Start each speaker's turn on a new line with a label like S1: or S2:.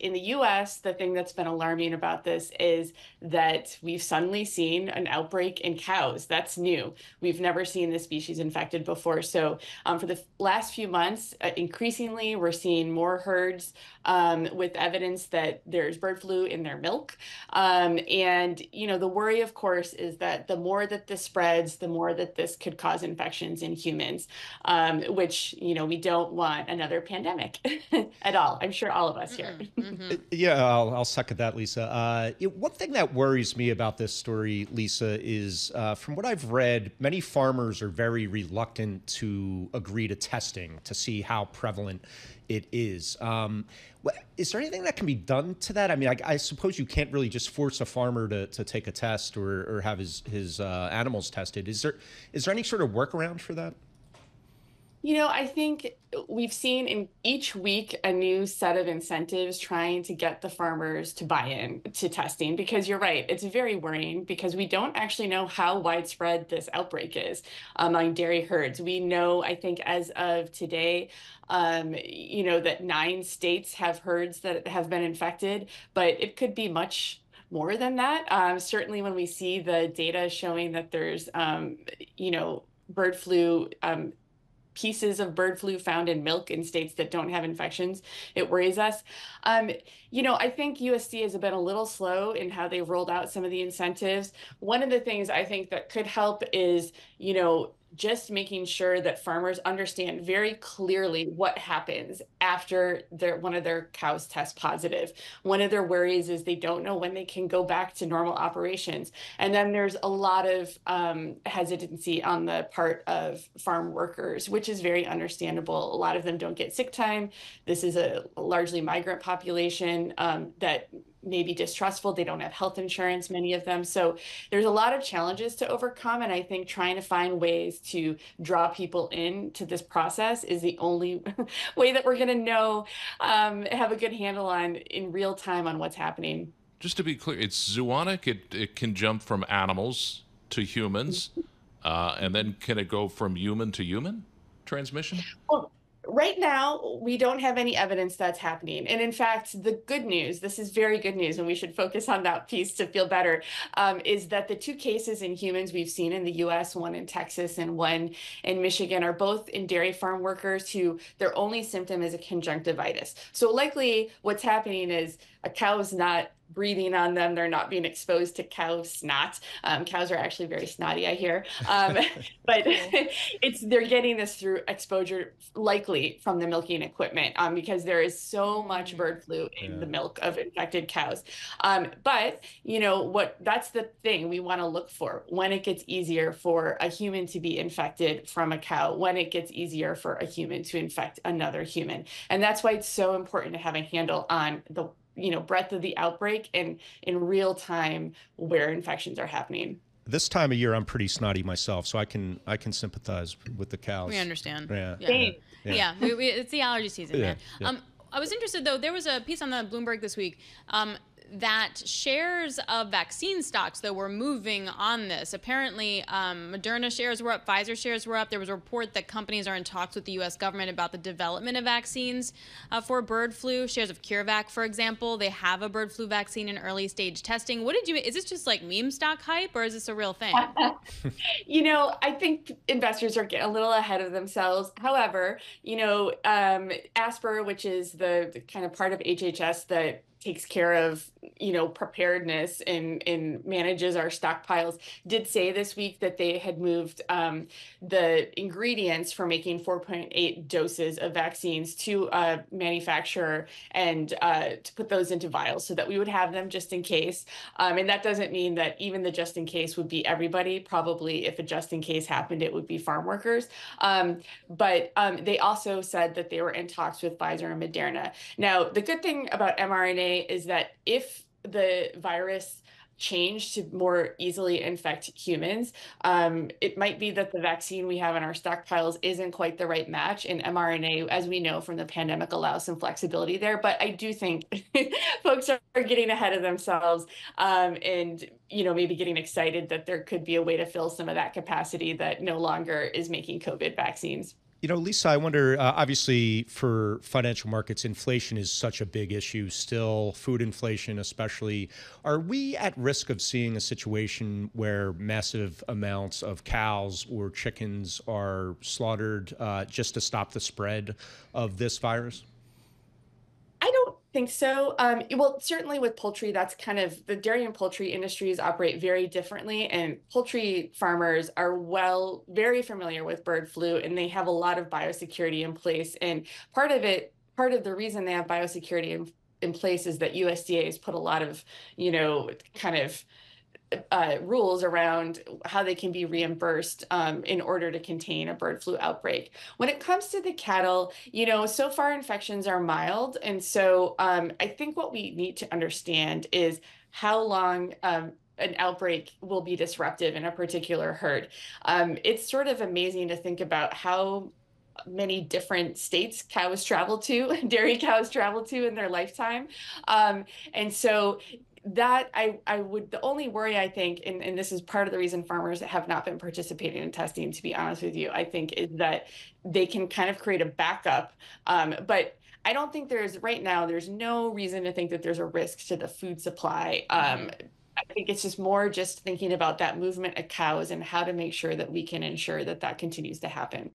S1: in the US, the thing that's been alarming about this is that we've suddenly seen an outbreak in cows. That's new. We've never seen this species infected before. So, um, for the last few months, uh, increasingly, we're seeing more herds um, with evidence that there's bird flu in their milk. Um, and, you know, the worry, of course, is that the more that this spreads, the more that this could cause infections in humans, um, which, you know, we don't want another pandemic at all. I'm sure all of us here.
S2: Mm-hmm. Yeah, I'll, I'll second that, Lisa. Uh, it, one thing that worries me about this story, Lisa, is uh, from what I've read, many farmers are very reluctant to agree to testing to see how prevalent it is. Um, is there anything that can be done to that? I mean, I, I, suppose you can't really just force a farmer to, to take a test or, or have his his uh, animals tested. Is there is there any sort of workaround for that?
S1: You know, I think we've seen in each week a new set of incentives trying to get the farmers to buy in to testing because you're right, it's very worrying because we don't actually know how widespread this outbreak is among dairy herds. We know, I think, as of today, um, you know, that nine states have herds that have been infected, but it could be much more than that. Um, certainly, when we see the data showing that there's, um, you know, bird flu um, pieces of bird flu found in milk in states that don't have infections. It worries us. Um, you know, I think USDA has been a little slow in how they've rolled out some of the incentives. One of the things I think that could help is, you know, just making sure that farmers understand very clearly what happens after their one of their cows test positive. One of their worries is they don't know when they can go back to normal operations. And then there's a lot of um, hesitancy on the part of farm workers, which is very understandable. A lot of them don't get sick time. This is a largely migrant population um, that may be distrustful. They don't have health insurance, many of them. So there's a lot of challenges to overcome. And I think trying to find ways to draw people into this process is the only way that we're going to know, um, have a good handle on in real time on what's happening.
S3: Just to be clear, it's zoonotic. It, it can jump from animals to humans. Uh, and then can it go from human to human transmission?
S1: Well, right now we don't have any evidence that's happening. And in fact the good news this is very good news and we should focus on that piece to feel better um, is that the two cases in humans we've seen in the us one in texas and one in michigan are both in dairy farm workers who their only symptom is a conjunctivitis. So likely what's happening is a cow is not breathing on them. They're not being exposed to cow snot. Um, cows are actually very snotty, I hear. Um, but it's they're getting this through exposure, likely from the milking equipment, um, because there is so much mm. bird flu in yeah. the milk of infected cows. Um, but you know what? That's the thing we want to look for when it gets easier for a human to be infected from a cow. When it gets easier for a human to infect another human, and that's why it's so important to have a handle on the you know breadth of the outbreak and in real time where infections are happening.
S2: This time of year i'm pretty snotty myself so i can i can sympathize with the cows.
S4: We understand.
S2: Yeah.
S4: Yeah, yeah. yeah. yeah. We, we, it's the allergy season man. um i was interested though there was a piece on the bloomberg this week. Um that shares of vaccine stocks, though, were moving on this. Apparently, um, Moderna shares were up, Pfizer shares were up. There was a report that companies are in talks with the U.S. government about the development of vaccines uh, for bird flu. Shares of CureVac, for example, they have a bird flu vaccine in early stage testing. What did you? Is this just like meme stock hype, or is this a real thing?
S1: you know, I think investors are getting a little ahead of themselves. However, you know, um, ASPR, which is the kind of part of HHS that takes care of you know preparedness and and manages our stockpiles. Did say this week that they had moved um, the ingredients for making 4.8 doses of vaccines to a manufacturer and uh, to put those into vials so that we would have them just in case. Um, and that doesn't mean that even the just in case would be everybody. Probably if a just in case happened it would be farm workers. Um, but um, they also said that they were in talks with Pfizer and Moderna. Now the good thing about mRNA is that if the virus changed to more easily infect humans, um, it might be that the vaccine we have in our stockpiles isn't quite the right match. And mRNA, as we know from the pandemic, allows some flexibility there. But I do think folks are getting ahead of themselves um, and you know maybe getting excited that there could be a way to fill some of that capacity that no longer is making COVID vaccines.
S2: You know, Lisa, I wonder uh, obviously for financial markets, inflation is such a big issue still, food inflation especially. Are we at risk of seeing a situation where massive amounts of cows or chickens are slaughtered uh, just to stop the spread of this virus?
S1: Think so. Um, well, certainly with poultry, that's kind of the dairy and poultry industries operate very differently, and poultry farmers are well, very familiar with bird flu, and they have a lot of biosecurity in place. And part of it, part of the reason they have biosecurity in, in place is that USDA has put a lot of, you know, kind of uh, rules around how they can be reimbursed um, in order to contain a bird flu outbreak. When it comes to the cattle, you know, so far infections are mild. And so um, I think what we need to understand is how long um, an outbreak will be disruptive in a particular herd. Um, it's sort of amazing to think about how many different states cows travel to, dairy cows travel to in their lifetime. Um, and so that I, I would the only worry I think and, and this is part of the reason farmers have not been participating in testing to be honest with you I think is that they can kind of create a backup um, but I don't think there's right now there's no reason to think that there's a risk to the food supply um, mm-hmm. I think it's just more just thinking about that movement of cows and how to make sure that we can ensure that that continues to happen.